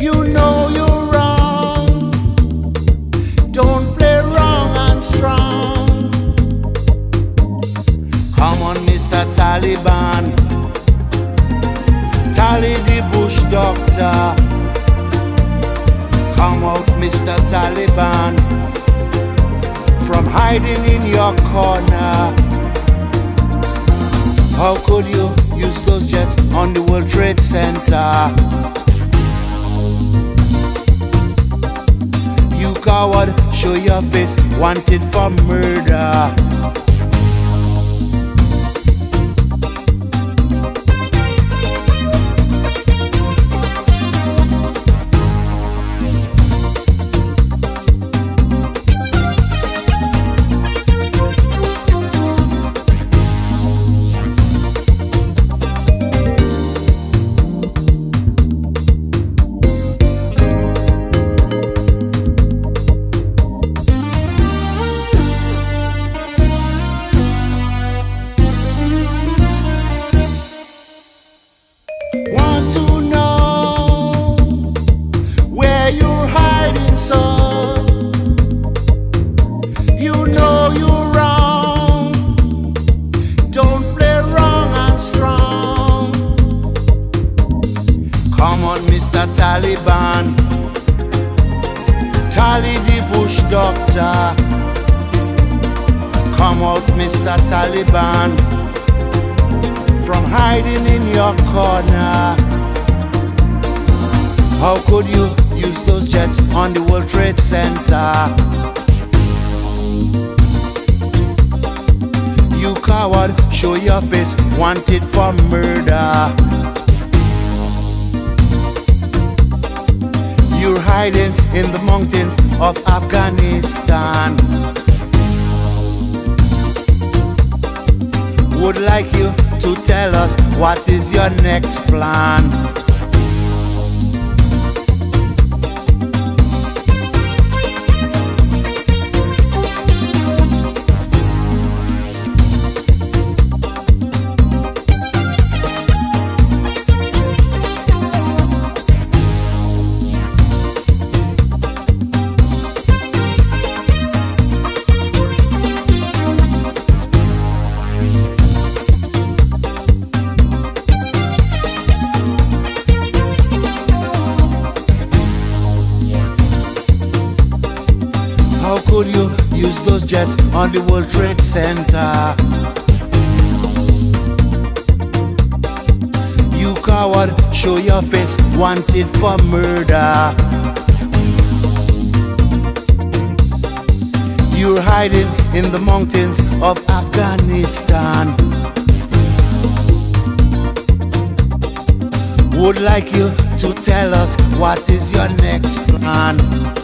You know you're wrong. Don't play wrong and strong. Come on, Mr. Taliban. Tally Bush doctor. Come out, Mr. Taliban. From hiding in your corner. How could you use those jets on the World Trade Center? Show your face, wanted for murder. Taliban. Tally the Bush doctor. Come out, Mr. Taliban from hiding in your corner. How could you use those jets on the World Trade Center? You coward, show your face, wanted for murder. You're hiding in the mountains of Afghanistan. Would like you to tell us what is your next plan. Could you use those jets on the World Trade Center? You coward, show your face, wanted for murder. You're hiding in the mountains of Afghanistan. Would like you to tell us what is your next plan.